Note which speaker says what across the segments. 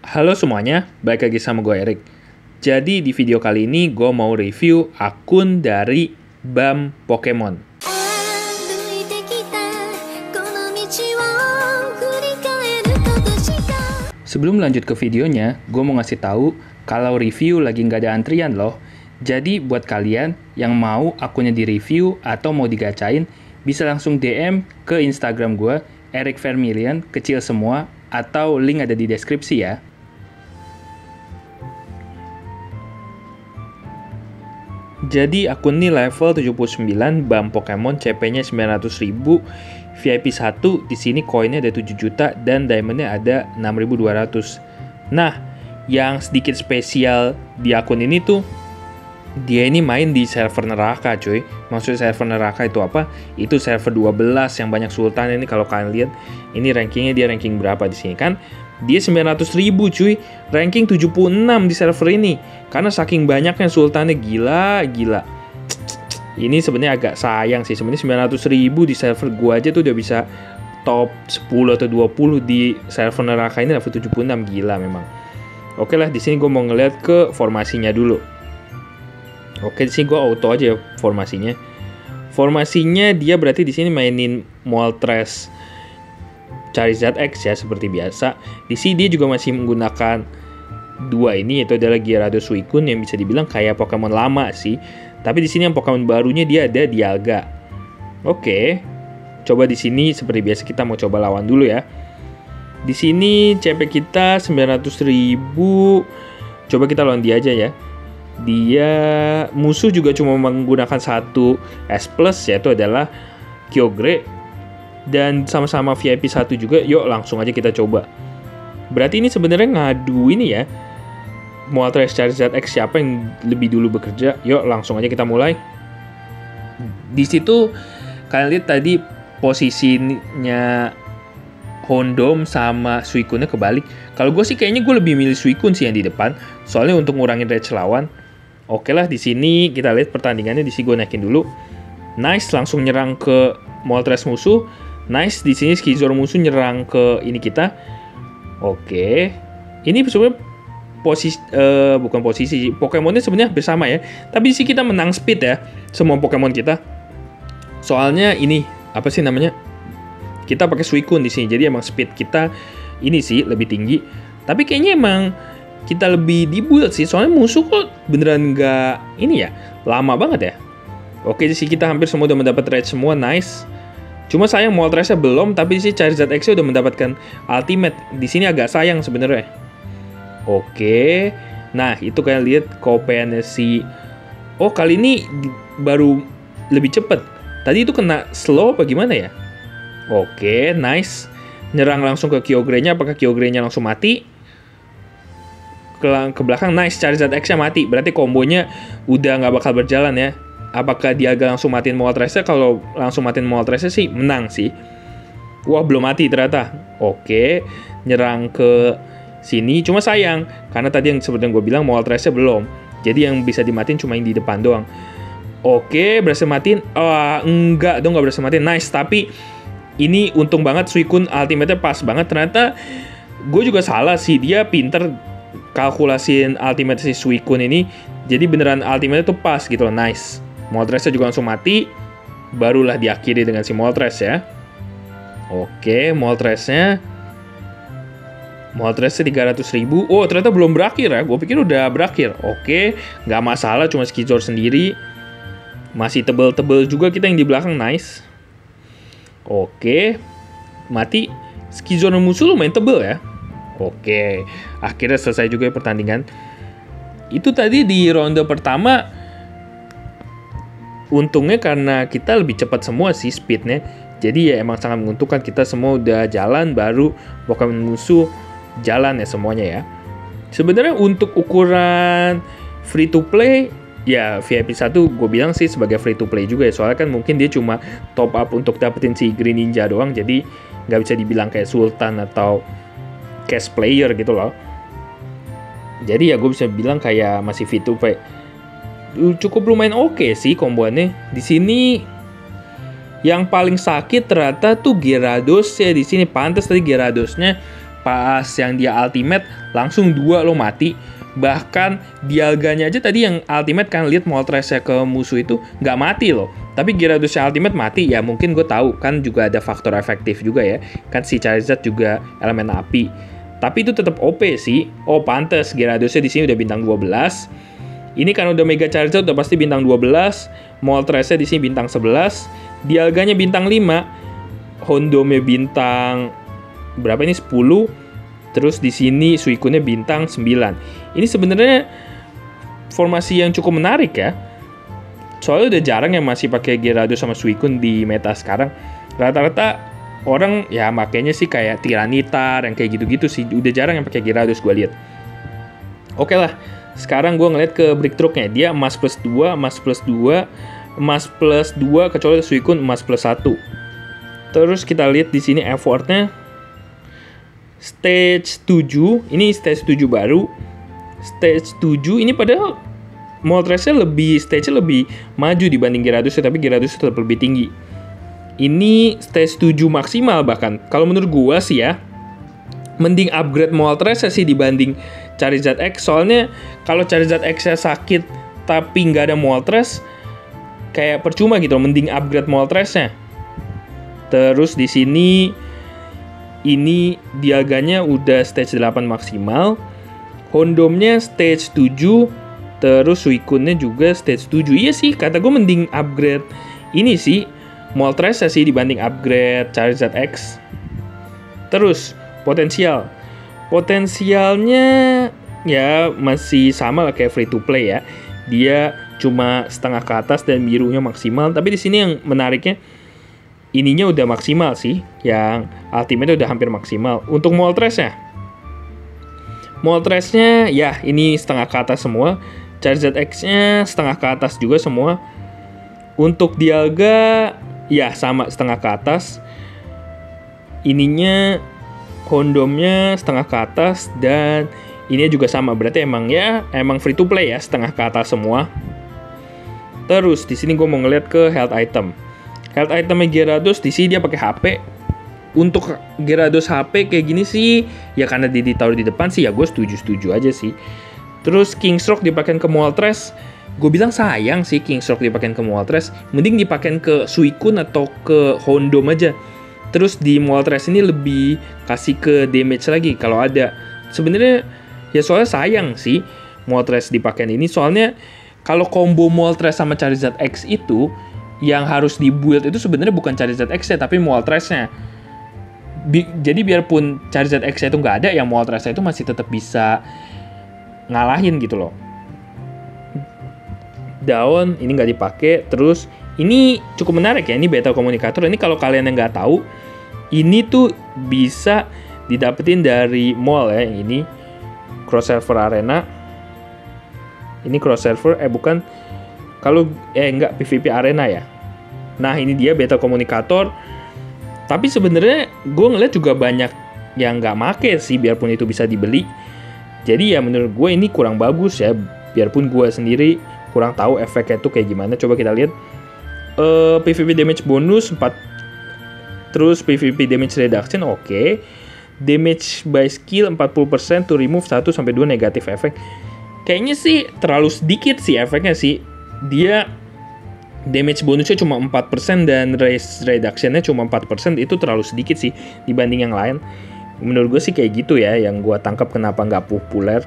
Speaker 1: Halo semuanya, balik lagi sama gue Erik. Jadi di video kali ini gue mau review akun dari BAM Pokemon. Sebelum lanjut ke videonya, gue mau ngasih tahu kalau review lagi nggak ada antrian loh. Jadi buat kalian yang mau akunnya di review atau mau digacain, bisa langsung DM ke Instagram gue, Erik Vermilion, kecil semua, atau link ada di deskripsi ya. Jadi akun ini level 79, BAM Pokemon CP-nya 900.000, VIP 1 di sini koinnya ada 7 juta dan diamondnya ada 6.200. Nah, yang sedikit spesial di akun ini tuh dia ini main di server neraka cuy. Maksudnya server neraka itu apa? Itu server 12 yang banyak sultan ini kalau kalian lihat ini rankingnya dia ranking berapa di sini kan? Dia 900 ribu cuy, ranking 76 di server ini. Karena saking banyaknya sultannya gila, gila. Ini sebenarnya agak sayang sih. Sebenarnya 900 ribu di server gua aja tuh udah bisa top 10 atau 20 di server neraka ini level 76 gila memang. Oke lah, di sini gue mau ngeliat ke formasinya dulu. Oke, di sini gue auto aja ya formasinya. Formasinya dia berarti di sini mainin Moltres Charizard X ya seperti biasa. Di sini dia juga masih menggunakan dua ini yaitu adalah Gyarados Suicune yang bisa dibilang kayak Pokemon lama sih. Tapi di sini yang Pokemon barunya dia ada Dialga. Oke. Coba di sini seperti biasa kita mau coba lawan dulu ya. Di sini CP kita 900.000. Coba kita lawan dia aja ya. Dia musuh juga cuma menggunakan satu S plus yaitu adalah Kyogre dan sama-sama VIP 1 juga. Yuk langsung aja kita coba. Berarti ini sebenarnya ngadu ini ya. Moltres Charizard X siapa yang lebih dulu bekerja? Yuk langsung aja kita mulai. Di situ kalian lihat tadi posisinya Hondom sama Suicune kebalik. Kalau gue sih kayaknya gue lebih milih Suicune sih yang di depan. Soalnya untuk ngurangin range lawan. Oke lah di sini kita lihat pertandingannya di sini gue naikin dulu. Nice langsung nyerang ke Moltres musuh. Nice di sini Skizor musuh nyerang ke ini kita. Oke. Ini sebenarnya posisi eh, bukan posisi Pokemonnya sebenarnya bersama ya. Tapi sini kita menang speed ya semua Pokemon kita. Soalnya ini apa sih namanya? Kita pakai Suicune di sini. Jadi emang speed kita ini sih lebih tinggi. Tapi kayaknya emang kita lebih dibuild sih. Soalnya musuh kok beneran nggak ini ya lama banget ya. Oke sih kita hampir semua udah mendapat rate semua nice. Cuma sayang Moltres-nya belum, tapi sih Charizard X udah mendapatkan ultimate. Di sini agak sayang sebenarnya. Oke. Nah, itu kalian lihat kopiannya si Oh, kali ini baru lebih cepet. Tadi itu kena slow apa gimana ya? Oke, nice. Nyerang langsung ke Kyogre-nya, apakah Kyogre-nya langsung mati? Ke, ke belakang, nice. Charizard X-nya mati. Berarti kombonya udah nggak bakal berjalan ya. Apakah dia agak langsung matiin Moltres-nya? Kalau langsung matiin Moltres-nya sih menang sih. Wah, belum mati ternyata. Oke, nyerang ke sini. Cuma sayang, karena tadi yang seperti yang gue bilang Moltres-nya belum. Jadi yang bisa dimatiin cuma yang di depan doang. Oke, berhasil matiin. Wah, enggak dong, nggak berhasil matiin. Nice, tapi ini untung banget Suicune ultimate-nya pas banget. Ternyata gue juga salah sih. Dia pinter kalkulasiin ultimate si Suicune ini. Jadi beneran ultimate tuh pas gitu loh. Nice. Moltres-nya juga langsung mati. Barulah diakhiri dengan si Moltres ya. Oke, Moltres-nya Moltres 300 ribu. Oh, ternyata belum berakhir ya. Gue pikir udah berakhir. Oke, nggak masalah. Cuma Skizor sendiri. Masih tebel-tebel juga kita yang di belakang. Nice. Oke. Mati. Skizor musuh lumayan tebel ya. Oke. Akhirnya selesai juga ya pertandingan. Itu tadi di ronde pertama. Untungnya karena kita lebih cepat semua sih speednya. Jadi ya emang sangat menguntungkan kita semua udah jalan baru Pokemon musuh jalan ya semuanya ya. Sebenarnya untuk ukuran free to play ya VIP 1 gue bilang sih sebagai free to play juga ya soalnya kan mungkin dia cuma top up untuk dapetin si Green Ninja doang jadi nggak bisa dibilang kayak Sultan atau cash player gitu loh. Jadi ya gue bisa bilang kayak masih free to play. Cukup lumayan oke sih komboannya. Di sini yang paling sakit ternyata tuh Gyarados ya. Di sini pantas tadi Gyaradosnya pas yang dia ultimate langsung dua lo mati. Bahkan dialganya aja tadi yang ultimate kan lihat Moltres-nya ke musuh itu nggak mati loh. Tapi Gyarados-nya ultimate mati ya mungkin gue tahu. Kan juga ada faktor efektif juga ya. Kan si Charizard juga elemen api. Tapi itu tetap OP sih. Oh pantes Gyarados-nya di sini udah bintang 12 ini kan udah Mega Charizard udah pasti bintang 12 Moltres-nya di sini bintang 11 Dialganya bintang 5 Hondome bintang berapa ini 10 Terus di sini Suikunnya bintang 9. Ini sebenarnya formasi yang cukup menarik ya. Soalnya udah jarang yang masih pakai Gyarados sama Suicune di meta sekarang. Rata-rata orang ya makanya sih kayak Tiranitar yang kayak gitu-gitu sih. Udah jarang yang pakai Gyarados gue lihat. Oke lah, sekarang gue ngeliat ke Brick Truck-nya. Dia emas plus 2, emas plus 2, emas plus 2 kecuali Suicune emas plus 1. Terus kita lihat di sini effortnya stage 7 ini stage 7 baru stage 7 ini padahal Moltres-nya lebih stage-nya lebih maju dibanding Gyarados tapi Gyarados tetap lebih tinggi ini stage 7 maksimal bahkan kalau menurut gua sih ya mending upgrade Moltres sih dibanding Charizard X. Soalnya kalau Charizard X nya sakit tapi nggak ada Moltres kayak percuma gitu mending upgrade Moltres-nya terus di sini ini diaganya udah stage 8 maksimal. Hondomnya stage 7 terus Suikunnya juga stage 7 iya sih kata gue mending upgrade ini sih Moltres sih dibanding upgrade Charizard X. Terus potensial potensialnya ya masih sama lah kayak free to play ya. Dia cuma setengah ke atas dan birunya maksimal. Tapi di sini yang menariknya ininya udah maksimal sih. Yang ultimate udah hampir maksimal. Untuk Moltres-nya Moltres-nya ya ini setengah ke atas semua. Charizard X-nya setengah ke atas juga semua. Untuk Dialga ya sama setengah ke atas. Ininya kondomnya setengah ke atas dan ini juga sama. Berarti emang ya emang free to play ya setengah ke atas semua. Terus di sini gue mau ngeliat ke health item. Health itemnya Gyarados di sini dia pakai HP untuk Gyarados HP kayak gini sih ya karena dia ditaruh di depan sih ya gue setuju setuju aja sih. Terus Kingstroke dipakai ke Moltres gue bilang sayang sih Kingstroke dipakai ke Moltres mending dipakai ke Suicune atau ke Hondom aja terus di Moltres ini lebih kasih ke damage lagi kalau ada sebenarnya ya soalnya sayang sih Moltres dipakai ini soalnya kalau combo Moltres sama Charizard X itu yang harus dibuild itu sebenarnya bukan Charizard X ya tapi Moltres-nya. Bi jadi biarpun Charizard X itu nggak ada, yang Moltres itu masih tetap bisa ngalahin gitu loh. Daun ini nggak dipakai, terus ini cukup menarik ya, ini beta komunikator. Ini kalau kalian yang nggak tahu, ini tuh bisa didapetin dari mall ya, yang ini Cross Server Arena. Ini cross server, eh bukan kalau eh enggak PVP Arena ya. Nah, ini dia beta komunikator. Tapi sebenarnya gue ngeliat juga banyak yang nggak make sih biarpun itu bisa dibeli. Jadi ya menurut gue ini kurang bagus ya. Biarpun gue sendiri kurang tahu efeknya itu kayak gimana. Coba kita lihat. Uh, PVP damage bonus 4 terus PVP damage reduction oke. Okay. Damage by skill 40% to remove 1 sampai 2 negatif efek. Kayaknya sih terlalu sedikit sih efeknya sih dia damage bonusnya cuma 4% dan race reductionnya cuma 4% itu terlalu sedikit sih dibanding yang lain menurut gue sih kayak gitu ya yang gue tangkap kenapa nggak populer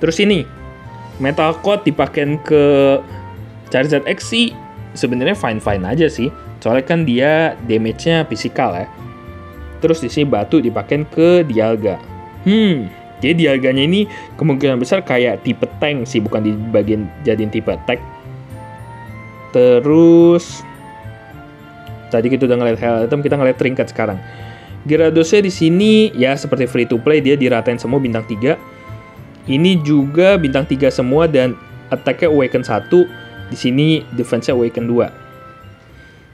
Speaker 1: terus ini metal coat dipakai ke Charizard X sih sebenarnya fine fine aja sih soalnya kan dia damage-nya fisikal ya terus di sini batu dipakai ke Dialga hmm jadi Dialganya ini kemungkinan besar kayak tipe tank sih bukan di bagian jadiin tipe attack Terus tadi kita udah ngeliat hell item, kita ngeliat trinket sekarang. Gyarados-nya di sini ya seperti free to play dia diratain semua bintang 3. Ini juga bintang 3 semua dan attack-nya awaken 1. Di sini defense-nya awaken 2.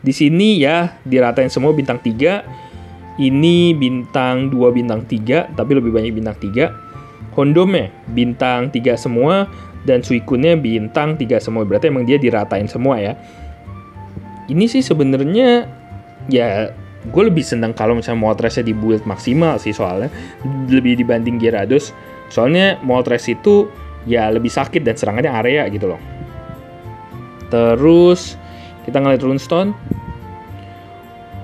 Speaker 1: Di sini ya diratain semua bintang 3. Ini bintang 2 bintang 3 tapi lebih banyak bintang 3. Hondome bintang 3 semua dan Suikunnya bintang 3 semua. Berarti emang dia diratain semua ya. Ini sih sebenarnya ya gue lebih seneng kalau misalnya Moltres di build maksimal sih soalnya lebih dibanding Gyarados soalnya Moltres itu ya lebih sakit dan serangannya area gitu loh terus kita ngeliat Runestone.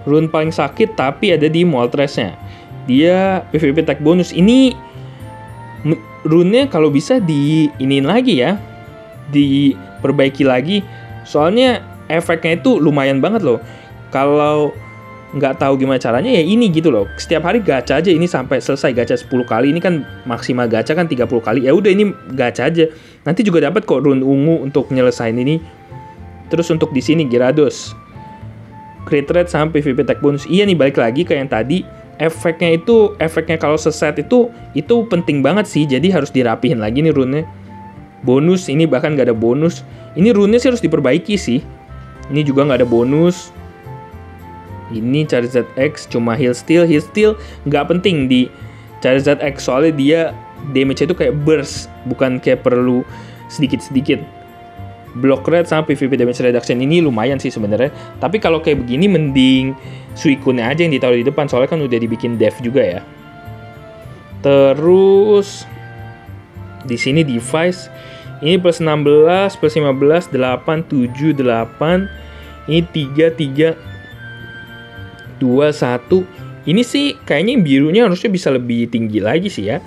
Speaker 1: Rune paling sakit tapi ada di Moltresnya dia PvP tag bonus. Ini rune-nya kalau bisa di iniin lagi ya. Diperbaiki lagi. Soalnya efeknya itu lumayan banget loh. Kalau nggak tahu gimana caranya ya ini gitu loh. Setiap hari gacha aja. Ini sampai selesai gacha 10 kali. Ini kan maksimal gacha kan 30 kali. Ya udah ini gacha aja. Nanti juga dapat kok rune ungu untuk nyelesain ini terus untuk di sini Gyarados crit rate sama PvP tag bonus. Iya nih balik lagi ke yang tadi. Efeknya itu efeknya kalau seset itu itu penting banget sih. Jadi harus dirapihin lagi nih rune bonus ini bahkan nggak ada bonus. Ini rune sih harus diperbaiki sih. Ini juga nggak ada bonus. Ini Charizard X cuma heal steal heal steal. Nggak penting di Charizard X soalnya dia damage itu kayak burst bukan kayak perlu sedikit-sedikit block rate sama PvP damage reduction ini lumayan sih sebenarnya. Tapi kalau kayak begini mending Suicune aja yang ditaruh di depan soalnya kan udah dibikin dev juga ya. Terus di sini device ini plus 16 plus 15 8 7 8 ini 3 3 2 1 ini sih kayaknya birunya harusnya bisa lebih tinggi lagi sih ya.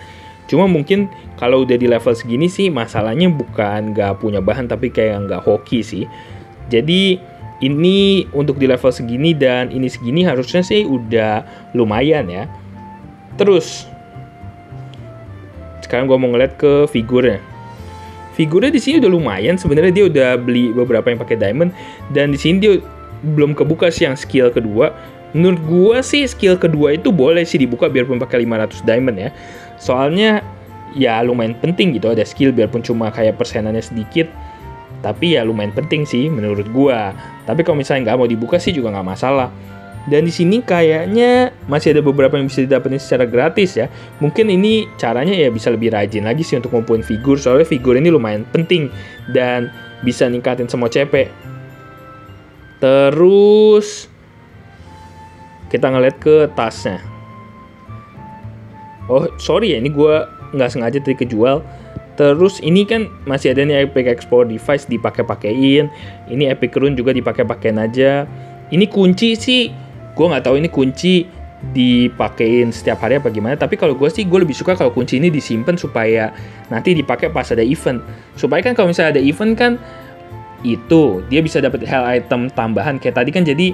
Speaker 1: Cuma mungkin kalau udah di level segini sih masalahnya bukan nggak punya bahan tapi kayak nggak hoki sih. Jadi ini untuk di level segini dan ini segini harusnya sih udah lumayan ya. Terus sekarang gue mau ngeliat ke figurnya. Figurnya di sini udah lumayan sebenarnya dia udah beli beberapa yang pakai diamond dan di sini dia belum kebuka sih yang skill kedua. Menurut gua sih skill kedua itu boleh sih dibuka biarpun pakai 500 diamond ya. Soalnya ya lumayan penting gitu ada skill biarpun cuma kayak persenannya sedikit tapi ya lumayan penting sih menurut gua tapi kalau misalnya nggak mau dibuka sih juga nggak masalah dan di sini kayaknya masih ada beberapa yang bisa didapetin secara gratis ya. Mungkin ini caranya ya bisa lebih rajin lagi sih untuk ngumpulin figur soalnya figur ini lumayan penting dan bisa ningkatin semua CP. Terus kita ngeliat ke tasnya. Oh sorry ya ini gue nggak sengaja tadi kejual. Terus ini kan masih ada nih Epic Explorer device dipakai-pakein. Ini Epic Rune juga dipakai-pakein aja. Ini kunci sih, gue nggak tahu ini kunci dipakein setiap hari apa gimana. Tapi kalau gue sih gue lebih suka kalau kunci ini disimpan supaya nanti dipakai pas ada event. Supaya kan kalau misalnya ada event kan itu dia bisa dapat health item tambahan kayak tadi kan jadi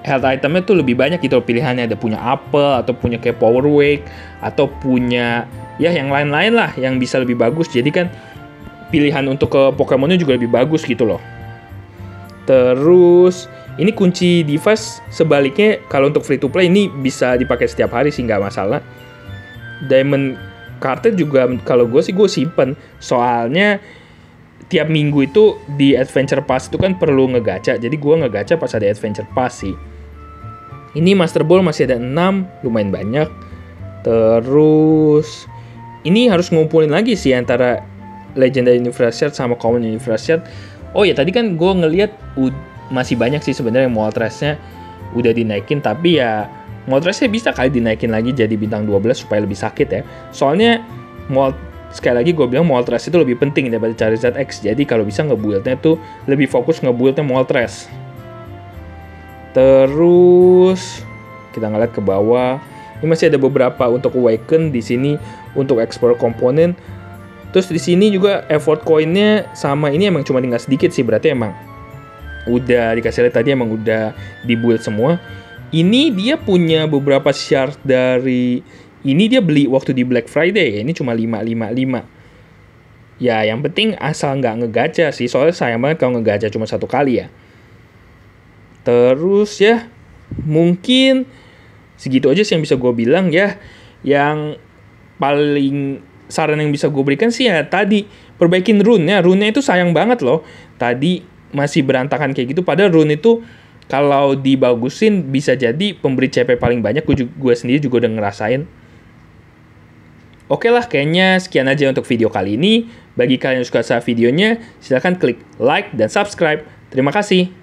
Speaker 1: health itemnya tuh lebih banyak gitu pilihannya ada punya apel atau punya kayak power wake atau punya ya yang lain-lain lah yang bisa lebih bagus jadi kan pilihan untuk ke Pokemonnya juga lebih bagus gitu loh terus ini kunci device sebaliknya kalau untuk free to play ini bisa dipakai setiap hari sih nggak masalah diamond card juga kalau gue sih gue simpen soalnya tiap minggu itu di Adventure Pass itu kan perlu ngegacha. Jadi gua ngegacha pas ada Adventure Pass sih. Ini Master Ball masih ada 6, lumayan banyak. Terus ini harus ngumpulin lagi sih antara Legendary Universe sama Common Universe. Oh ya tadi kan gue ngeliat masih banyak sih sebenarnya Moltres-nya udah dinaikin tapi ya Moltres-nya bisa kali dinaikin lagi jadi bintang 12 supaya lebih sakit ya. Soalnya Mol sekali lagi gue bilang Moltres itu lebih penting daripada Charizard X. Jadi kalau bisa ngebuildnya tuh lebih fokus ngebuildnya Moltres. Terus kita ngeliat ke bawah. Ini masih ada beberapa untuk Awaken di sini untuk explore komponen. Terus di sini juga effort coinnya sama ini emang cuma tinggal sedikit sih berarti emang udah dikasih lihat tadi emang udah dibuild semua. Ini dia punya beberapa shard dari ini dia beli waktu di Black Friday ya. Ini cuma 555. Ya, yang penting asal nggak ngegacha sih. Soalnya sayang banget kalau ngegacha cuma satu kali ya. Terus ya, mungkin segitu aja sih yang bisa gue bilang ya. Yang paling saran yang bisa gue berikan sih ya tadi perbaikin rune-nya. Rune-nya itu sayang banget loh. Tadi masih berantakan kayak gitu. Padahal rune itu kalau dibagusin bisa jadi pemberi CP paling banyak. Gue, gue sendiri juga udah ngerasain. Oke lah, kayaknya sekian aja untuk video kali ini. Bagi kalian yang suka sama videonya, silahkan klik like dan subscribe. Terima kasih.